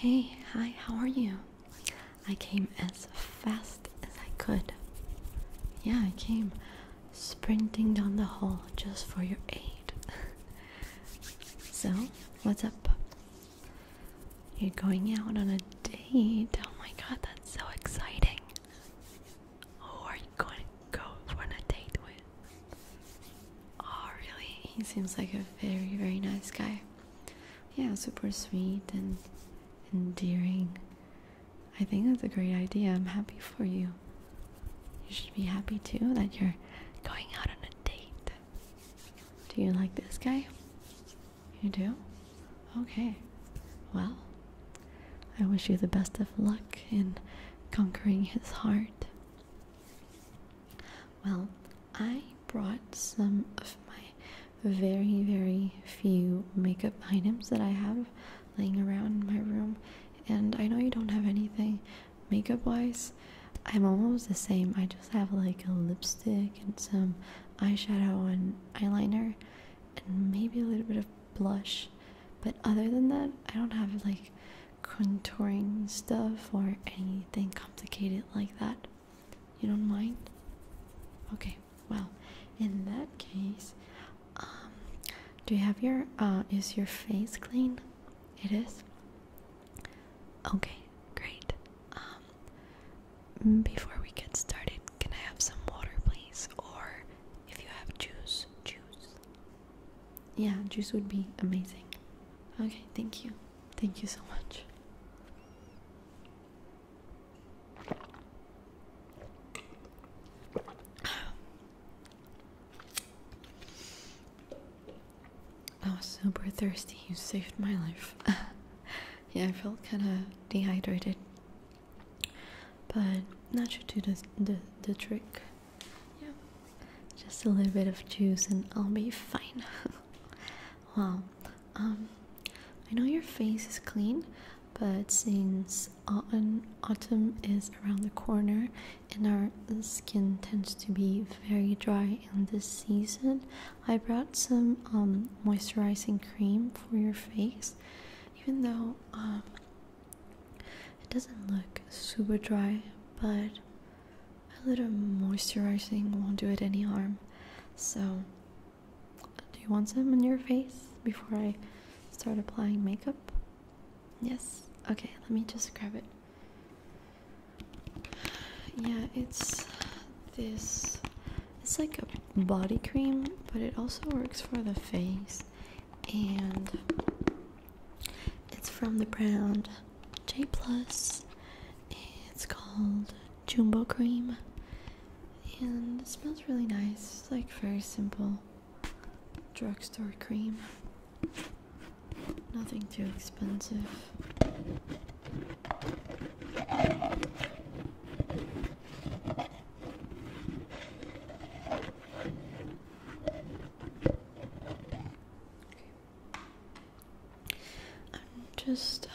hey, hi, how are you? I came as fast as I could. Yeah, I came sprinting down the hall just for your aid. so, what's up? You're going out on a date? Oh my god, that's so exciting. Who are you going to go on a date with? Oh, really? He seems like a very, very nice guy. Yeah, super sweet and endearing. I think that's a great idea. I'm happy for you. You should be happy too that you're going out on a date. Do you like this guy? You do? Okay. Well, I wish you the best of luck in conquering his heart. Well, I brought some of my very, very few makeup items that I have laying around in my room, and I know you don't have anything makeup wise. I'm almost the same. I just have like a lipstick and some eyeshadow and eyeliner, and maybe a little bit of blush. But other than that, I don't have like contouring stuff or anything complicated like that. You don't mind? Okay, well, in that case, um, do you have your, uh, is your face clean? It is? Okay, great. Um, before we get started, can I have some water, please? Or if you have juice, juice. Yeah, juice would be amazing. Okay, thank you. Thank you so much. I was super thirsty. You saved my life. Yeah, I felt kind of dehydrated, but that should do the, the the trick. Yeah, just a little bit of juice and I'll be fine. wow. Um, I know your face is clean, but since autumn, autumn is around the corner and our skin tends to be very dry in this season, I brought some um, moisturizing cream for your face. Even though um, it doesn't look super dry, but a little moisturizing won't do it any harm. So, do you want some on your face before I start applying makeup? Yes? Okay, let me just grab it. Yeah, it's this. It's like a body cream, but it also works for the face. And from the brand J Plus. It's called Jumbo Cream. And it smells really nice. It's like very simple drugstore cream. Nothing too expensive. I'm just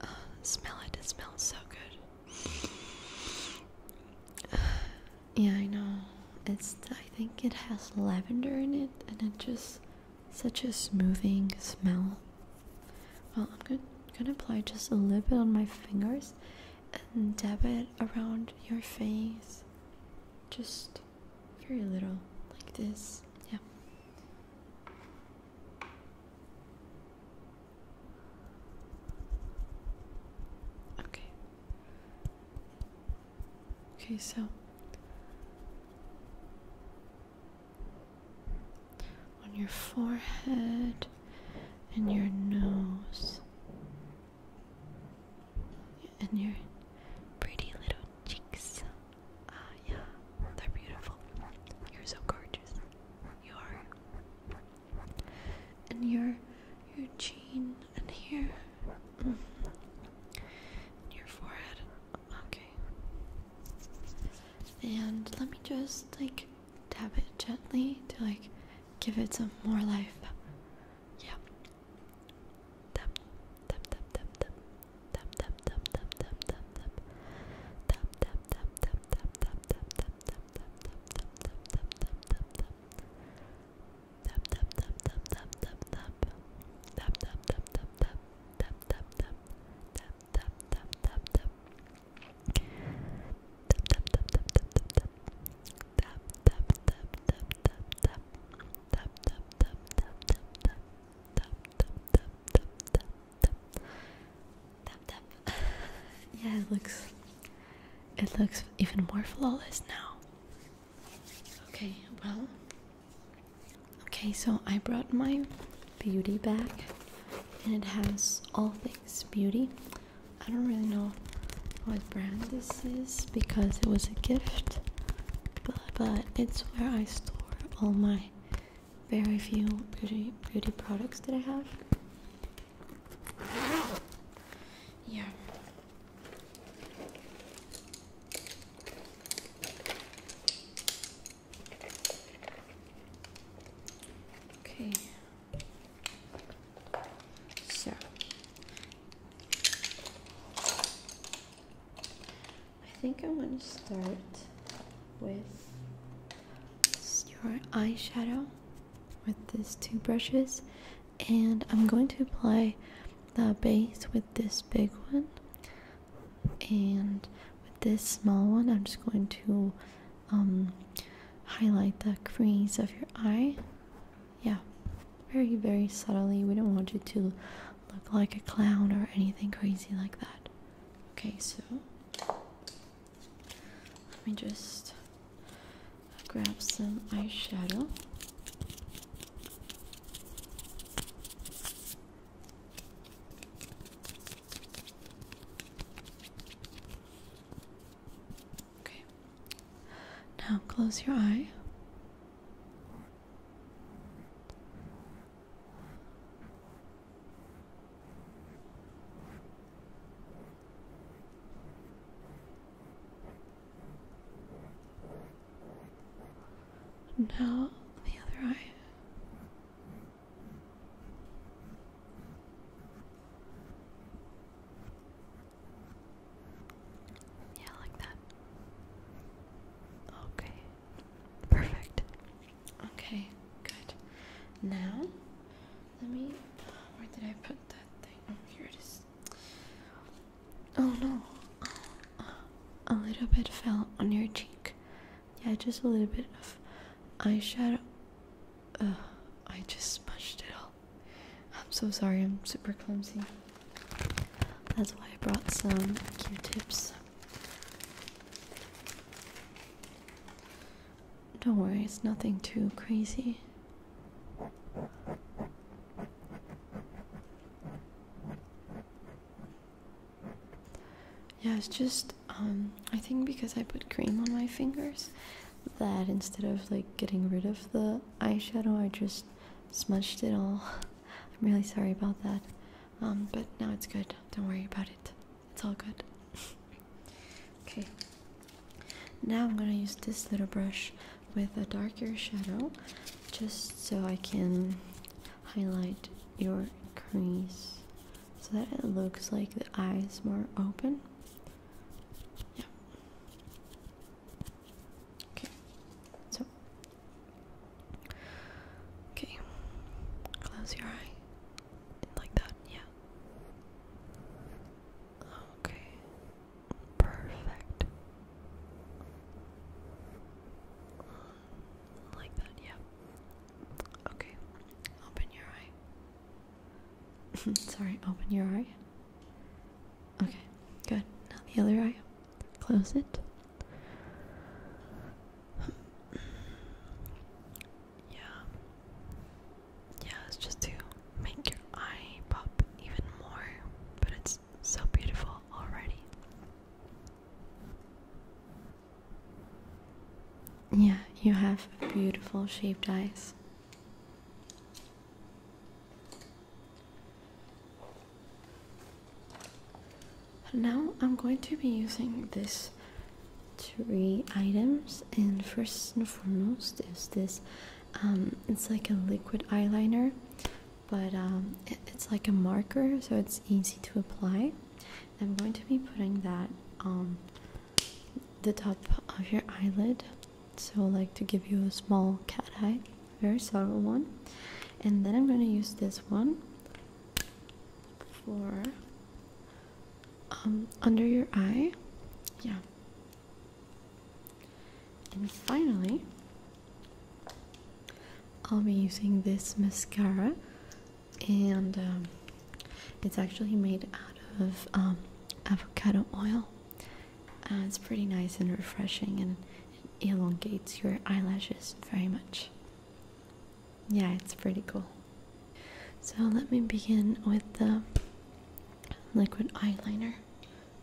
uh, smell it. It smells so good. yeah, I know. It's. I think it has lavender in it, and it just such a smoothing smell. Well, I'm gonna, gonna apply just a little bit on my fingers and dab it around your face. Just very little, like this. Yeah. Okay. Okay, so your forehead and your nose and your yeah, it looks it looks even more flawless now. Okay, well. Okay, so I brought my beauty bag and it has all things beauty. I don't really know what brand this is because it was a gift, but, but it's where I store all my very few beauty beauty products that I have. Yeah. Okay. So I think I'm going to start with your eyeshadow with these two brushes and I'm going to apply the base with this big one and with this small one I'm just going to um, highlight the crease of your eye. Yeah very very subtly. We don't want you to look like a clown or anything crazy like that. Okay so let me just grab some eyeshadow Okay. Now close your eye. Now the other eye. Yeah, like that. Okay. Perfect. Okay, good. Now, let me. Where did I put that thing? Oh, here it is. Oh no. A little bit fell on your cheek. Yeah, just a little bit of eyeshadow. Ugh, I just smudged it all. I'm so sorry, I'm super clumsy. That's why I brought some Q-tips. Don't worry, it's nothing too crazy. Yeah, it's just, um, I think because I put cream on my fingers, that instead of like getting rid of the eyeshadow, I just smudged it all. I'm really sorry about that. Um, but now it's good. Don't worry about it. It's all good. okay. Now I'm gonna use this little brush with a darker shadow just so I can highlight your crease so that it looks like the eyes more open. Yeah. Okay. So. Okay. Close your eye. Like that, yeah. Okay. Perfect. Like that, yeah. Okay. Open your eye. Sorry, open your eye. Okay, good. Now the other eye. Close it. Yeah. Yeah, it's just to make your eye pop even more, but it's so beautiful already. Yeah, you have beautiful shaped eyes. Now I'm going to be using this three items, and first and foremost is this. Um, it's like a liquid eyeliner, but um, it, it's like a marker, so it's easy to apply. I'm going to be putting that on the top of your eyelid, so like to give you a small cat eye, very subtle one. And then I'm going to use this one for um, under your eye. Yeah. And finally, I'll be using this mascara, and um, it's actually made out of um, avocado oil. Uh, it's pretty nice and refreshing and it elongates your eyelashes very much. Yeah, it's pretty cool. So let me begin with the liquid eyeliner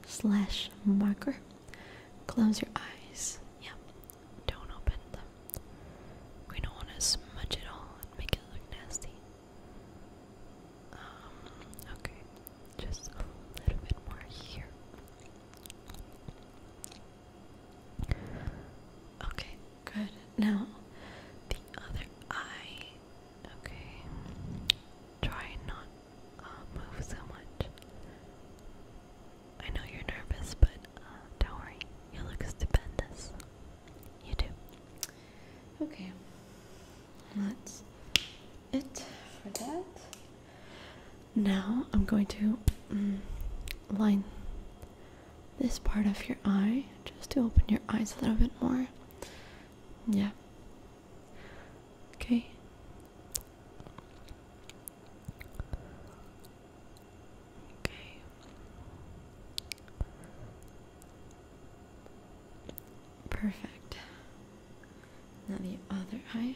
slash marker. Close your eyes. Yeah, don't open them. We don't want to smudge it all and make it look nasty. Um, okay, just a little bit more here. Okay, good. Now, the other eye. Okay. Try not uh, move so much. I know you're nervous, but uh, don't worry. You look stupendous. You do. Okay. That's it for that. Now I'm going to mm, line this part of your eye just to open your eyes a little bit more. Yeah. Okay. Okay. Perfect. Now the other eye.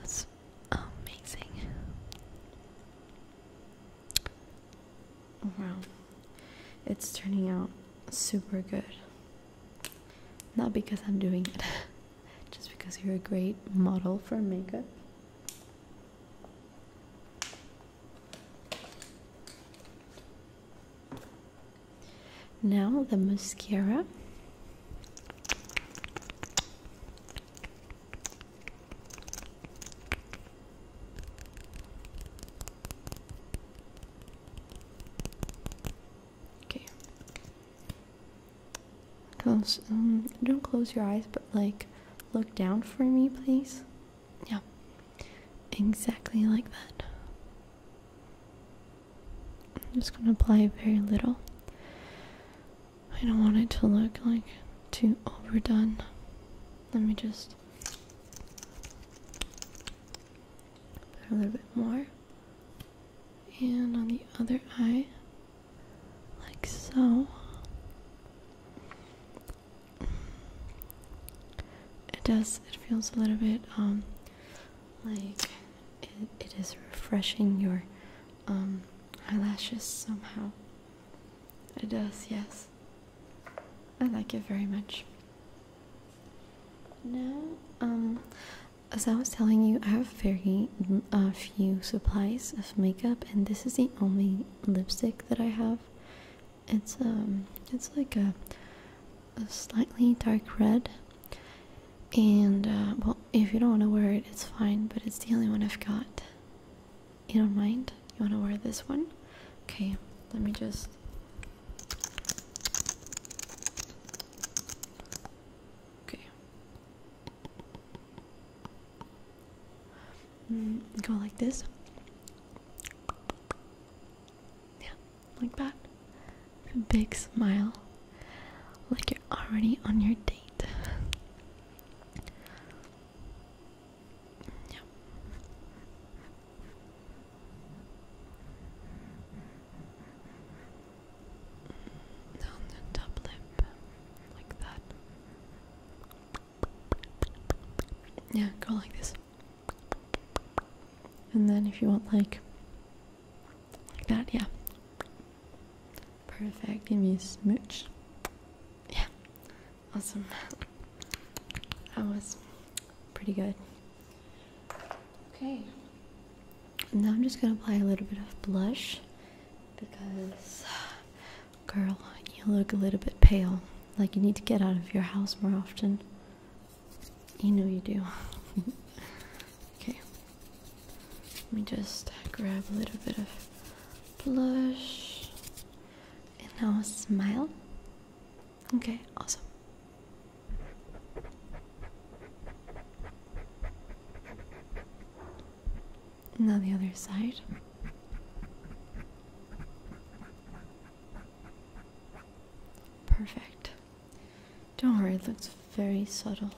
That's amazing. Wow. It's turning out super good. Not because I'm doing it, just because you're a great model for makeup. Now the mascara. Okay. Close. Um, don't close your eyes, but like, look down for me, please. Yeah. Exactly like that. I'm just gonna apply very little. I don't want it to look like too overdone. Let me just put a little bit more. And on the other eye, like so. It does, it feels a little bit um like it, it is refreshing your um eyelashes somehow. It does, yes. I like it very much. Now, um, as I was telling you, I have very uh, few supplies of makeup, and this is the only lipstick that I have. It's um, it's like a, a slightly dark red, and uh, well, if you don't want to wear it, it's fine. But it's the only one I've got. You don't mind? You want to wear this one? Okay, let me just Okay. Mm, go like this. Yeah, like that. Big smile. Like you're already on your date. Yeah. Down the top lip, like that. Yeah, go like this. And then if you want like like that, yeah. Perfect. Give me a smooch. Yeah. Awesome. That was pretty good. Okay. Now I'm just gonna apply a little bit of blush because girl, you look a little bit pale. Like you need to get out of your house more often. You know you do. okay. Let me just grab a little bit of blush. And now a smile. Okay, awesome. Now the other side. Perfect. Don't worry, it looks very subtle.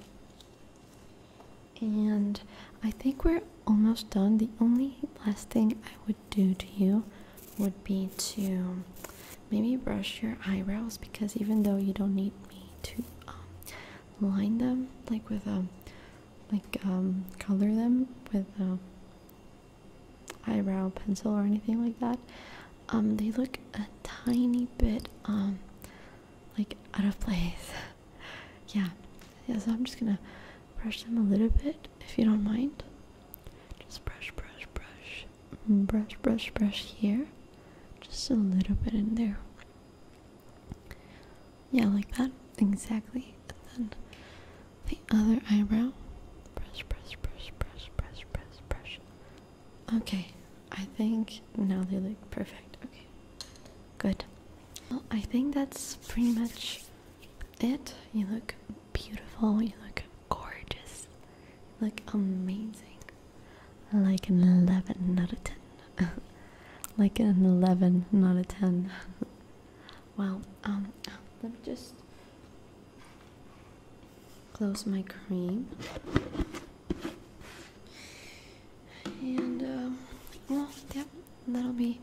And I think we're almost done. The only last thing I would do to you would be to maybe brush your eyebrows because even though you don't need me to um, line them like with a like um, color them with a eyebrow pencil or anything like that um they look a tiny bit um like out of place. Yeah. Yeah so i'm just gonna brush them a little bit if you don't mind just brush brush brush. Mm, brush brush brush here. Just a little bit in there. Yeah like that. Exactly. And then the other eyebrow. Brush brush brush brush brush brush brush. Okay. I think now they look perfect. Okay. Good. Well i think that's pretty much it. You look beautiful. You look gorgeous. You look amazing like an 11 out of 10 like an 11 not a 10 well um let me just close my cream. And uh, well yep that'll be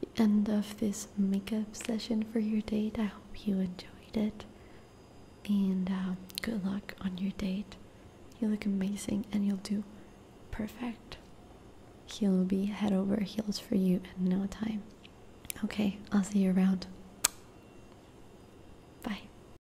the end of this makeup session for your date. I hope you enjoyed it. And uh, good luck on your date. You look amazing and you'll do perfect. He'll be head over heels for you in no time. Okay i'll see you around